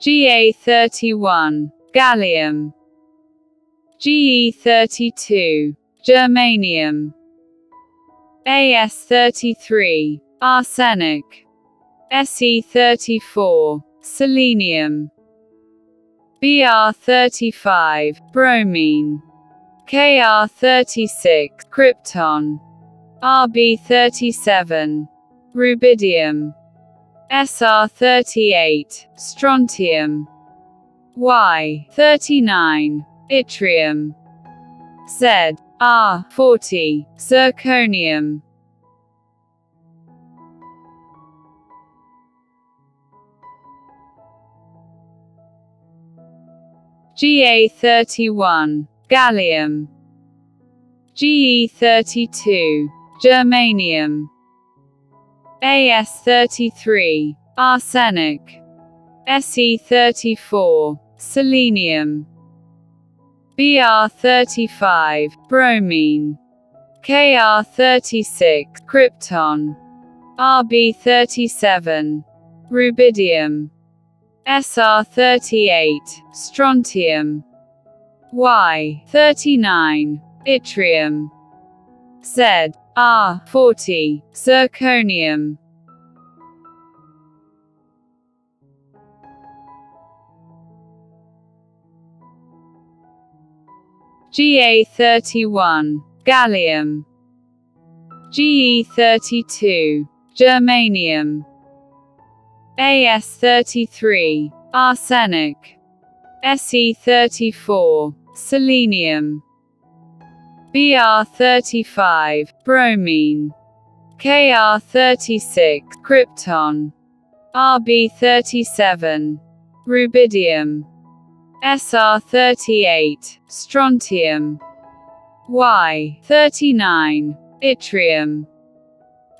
Ga31, gallium. Ge32, germanium. As33, arsenic. Se34, selenium. Br35, bromine. Kr36, krypton. Rb37, rubidium. SR38, strontium. Y39, yttrium. Z-R40, zirconium. Ga31, gallium. Ge32, germanium. As33, arsenic. Se34, selenium. Br35, bromine. Kr36, krypton. Rb37, rubidium. SR38, strontium. Y39, yttrium. Z, R40, zirconium. Ga31, gallium. Ge32, germanium. As33, arsenic. Se34, selenium. Br35, bromine. Kr36, krypton. Rb37, rubidium. SR38, strontium. Y39, yttrium.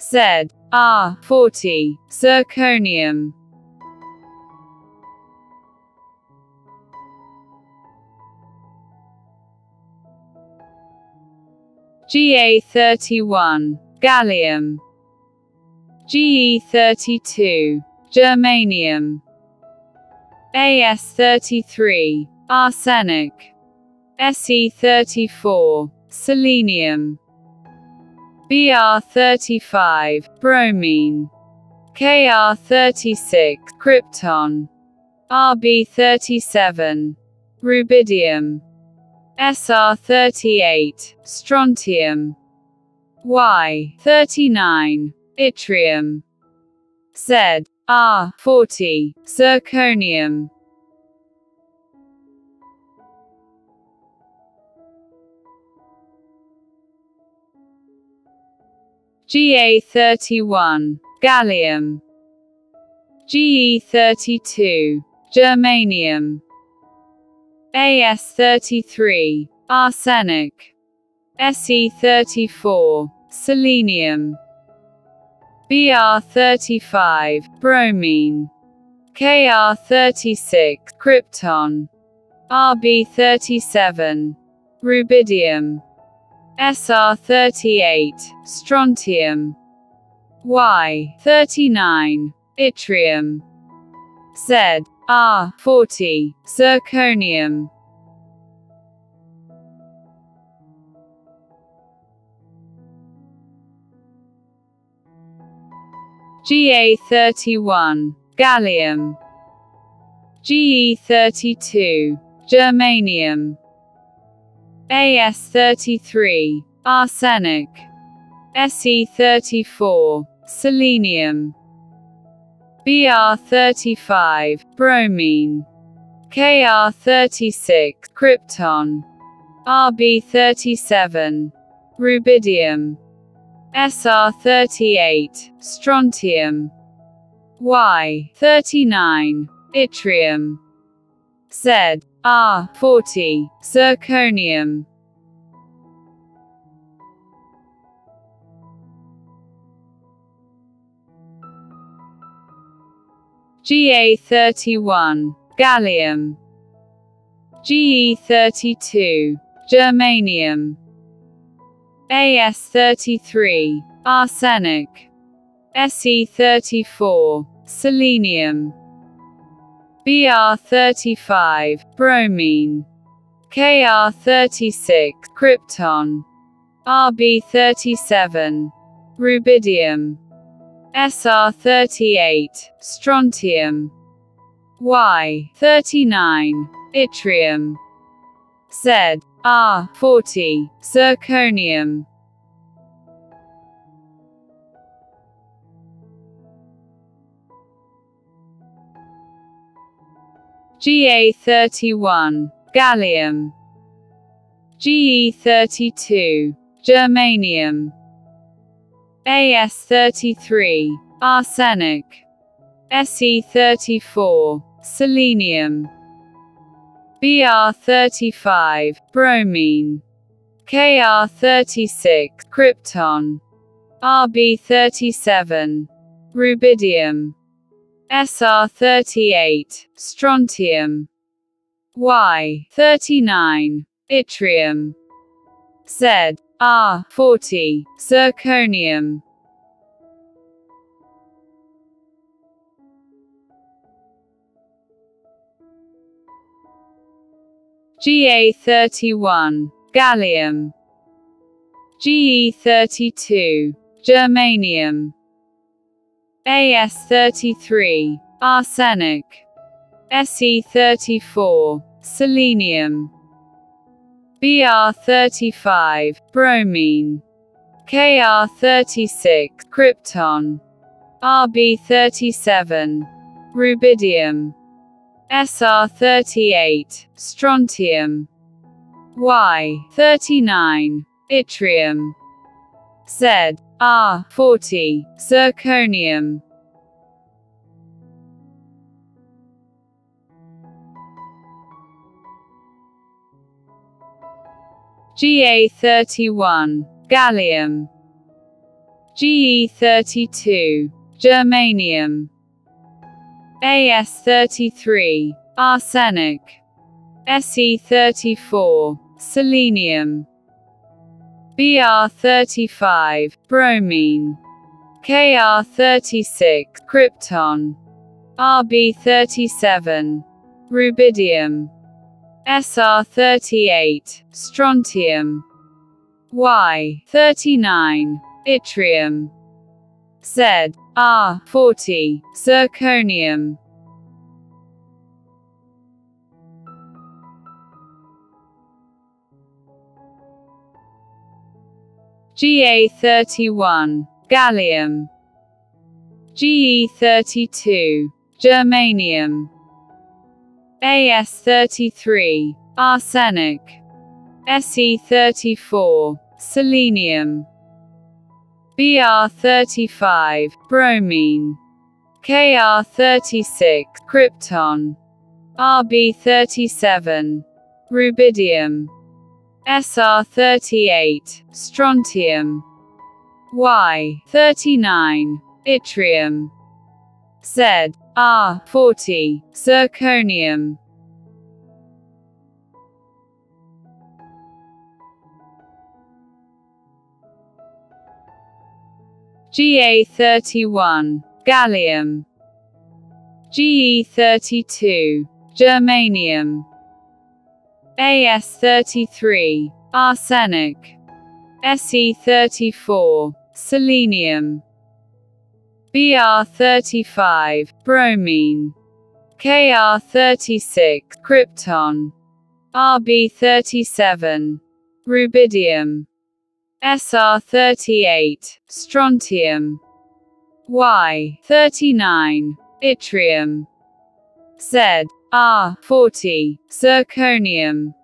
Z, R40, zirconium. Ga31, gallium. Ge32, germanium. As33, arsenic. Se34, selenium. Br35, bromine. Kr36, krypton. Rb37, rubidium. SR38, strontium. Y39, yttrium. Z, R40, zirconium. Ga31, gallium. Ge32, germanium. As33, arsenic. Se34, selenium. Br35, bromine. Kr36, krypton. Rb37, rubidium. SR38, strontium. Y39, yttrium. Z, R40, zirconium. Ga31, gallium. Ge32, germanium. As33, arsenic. Se34, selenium. Br35, bromine. Kr36, krypton. Rb37, rubidium. SR38, strontium. Y39, yttrium. Z, R40, zirconium. Ga31, gallium. Ge32, germanium. As33, arsenic. Se34, selenium. Br35, bromine. Kr36, krypton. Rb37, rubidium. Sr38, strontium. Y39, yttrium. Z, 40 zirconium. Ga31, gallium. Ge32, germanium. As33, arsenic. Se34, selenium. Br35, bromine. Kr36, krypton. Rb37, rubidium. SR38, strontium. Y39, yttrium. Z, R40, zirconium. Ga31, gallium. Ge32, germanium. As33, arsenic. Se34, selenium. Br35, bromine. Kr36, krypton. Rb37, rubidium. Sr38, strontium. Y39, yttrium. Z, R40, zirconium. Ga31, gallium. Ge32, germanium. As33, arsenic. Se34, selenium. Br35, bromine. Kr36, krypton. Rb37, rubidium. Sr38, strontium. Y39, yttrium. Z, R40, zirconium. Ga31, gallium. Ge32, germanium. As33, arsenic. Se34, selenium. Br35, bromine. Kr36, krypton. Rb37, rubidium. SR38, strontium. Y39, yttrium. Z, R40, zirconium. Ga31, gallium. Ge32, germanium. As33, arsenic. Se34, selenium. Br35, bromine. Kr36, krypton. Rb37, rubidium. Sr38, strontium. Y39, yttrium. Z, R40, zirconium.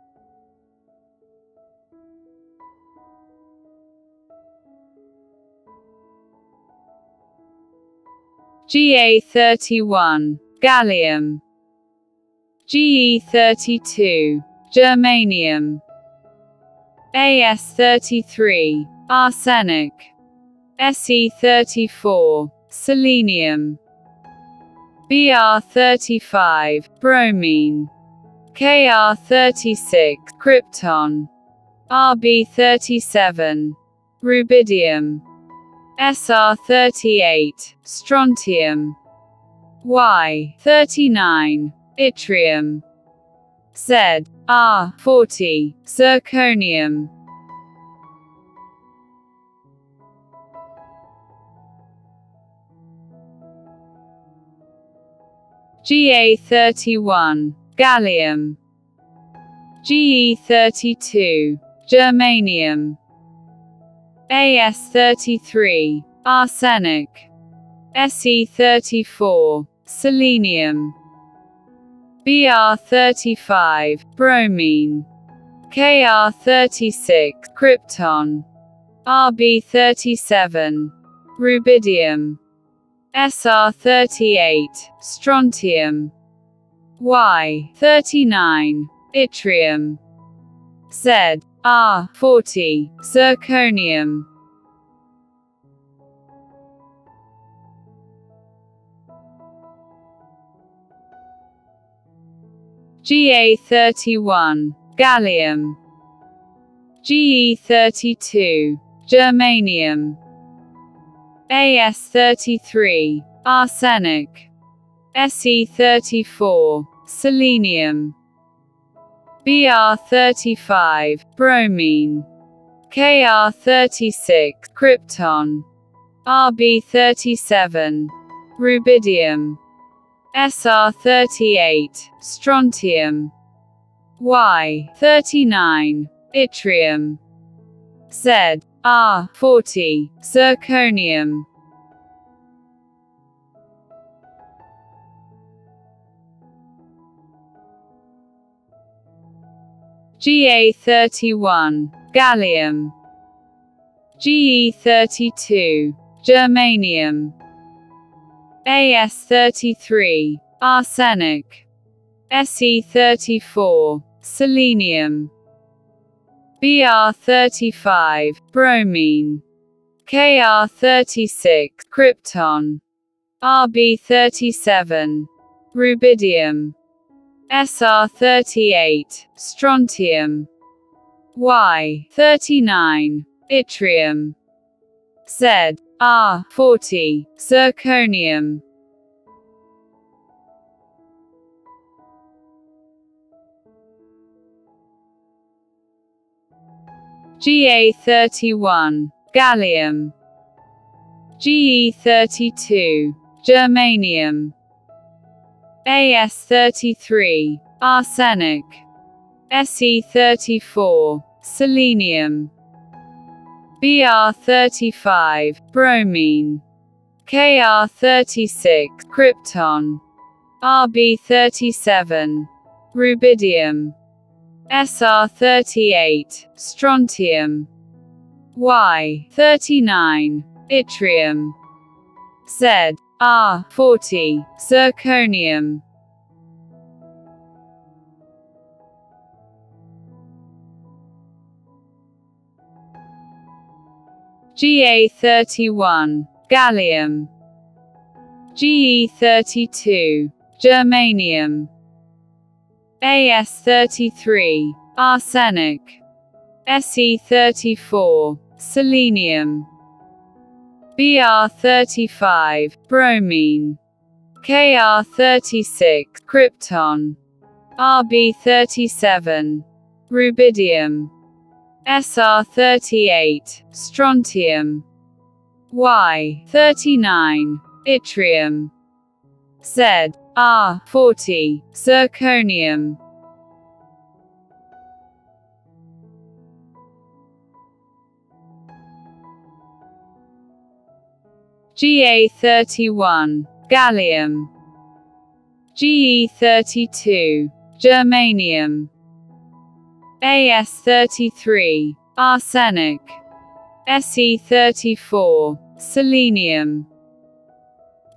Ga31, gallium. Ge32, germanium. As33, arsenic. Se34, selenium. Br35, bromine. Kr36, krypton. Rb37, rubidium. Sr38, strontium. Y39, yttrium. Z R 40 zirconium. Ga31 gallium. Ge32 germanium. As33 arsenic. Se34 selenium. Br35 bromine. Kr36 krypton. Rb37 rubidium. SR38 strontium. Y39 yttrium. Z R40 zirconium. Ga31 gallium. Ge32 germanium. AS33 arsenic. Se34 selenium. Br35 bromine. Kr36 krypton. Rb37 rubidium. SR38 strontium. Y39 yttrium. Z R40 zirconium. Ga31 gallium. Ge32 germanium. AS33 arsenic. Se34 selenium. Br35 bromine. Kr36 krypton. Rb37 rubidium. SR38 strontium. Y39 yttrium. Z R40 zirconium. Ga31 gallium. Ge32 germanium. AS33 arsenic. Se34 selenium. Br35 bromine. Kr36 krypton. Rb37 rubidium. SR38 strontium. Y39 yttrium. Z R40 zirconium. Ga31 gallium. Ge32 germanium. AS33 arsenic. Se34 selenium. Br35 bromine. Kr36 krypton. Rb37 rubidium. SR38 strontium. Y39 yttrium. Z R40 zirconium. Ga31 gallium. Ge32 germanium. AS33 arsenic. Se34 selenium.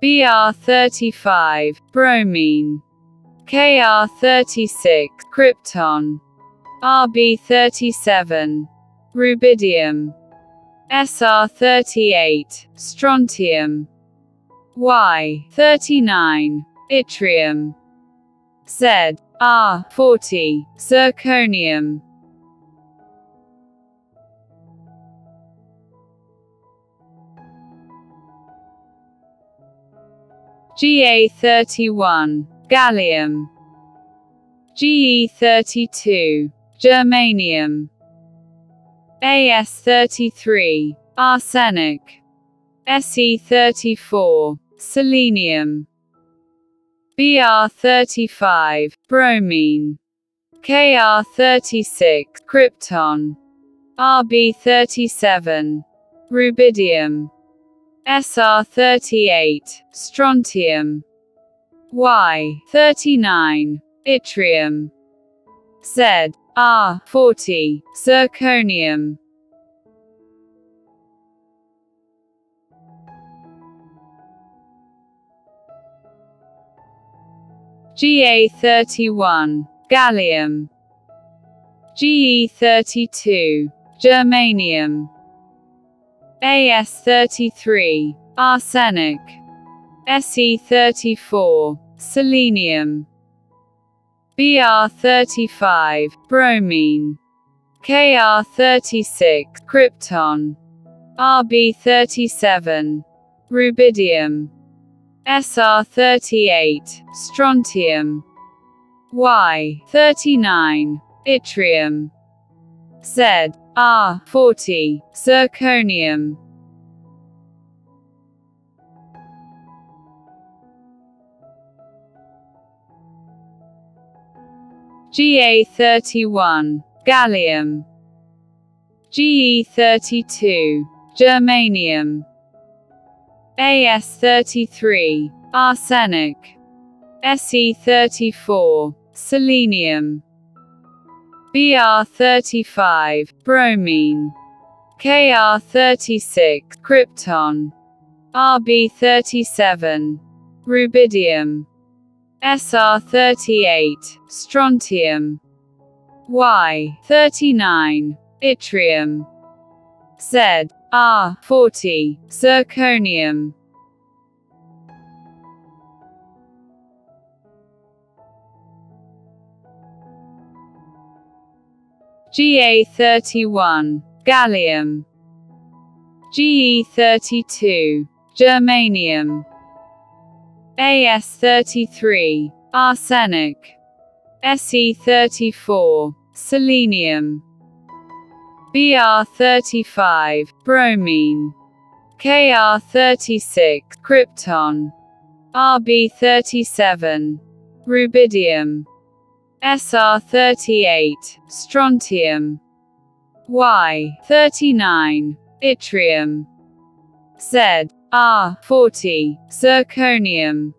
Br35 bromine. Kr36 krypton. Rb37 rubidium. SR38 strontium. Y39 yttrium. Z R40 zirconium. Ga31 gallium. Ge32, germanium. As33, arsenic. Se34, selenium. Br35, bromine. Kr36, krypton. Rb37, rubidium. Sr38, strontium. Y39, yttrium. Z R40, zirconium. Ga31, gallium. Ge32, germanium. As33, arsenic. Se34, selenium. Br35, bromine. Kr36, krypton. Rb37, rubidium. Sr38, strontium. Y39, yttrium. Zr40, zirconium. Ga31, gallium. Ge32, germanium. As33, arsenic. Se34, selenium. Br35, bromine. Kr36, krypton. Rb37, rubidium. Sr38, strontium. Y39, yttrium. Z R40, zirconium. Ga31, gallium. Ge32, germanium. As33, arsenic. Se34, selenium. Br35, bromine. Kr36, krypton. Rb37, rubidium. Sr38, strontium. Y39, yttrium. Z Ah, R40, zirconium.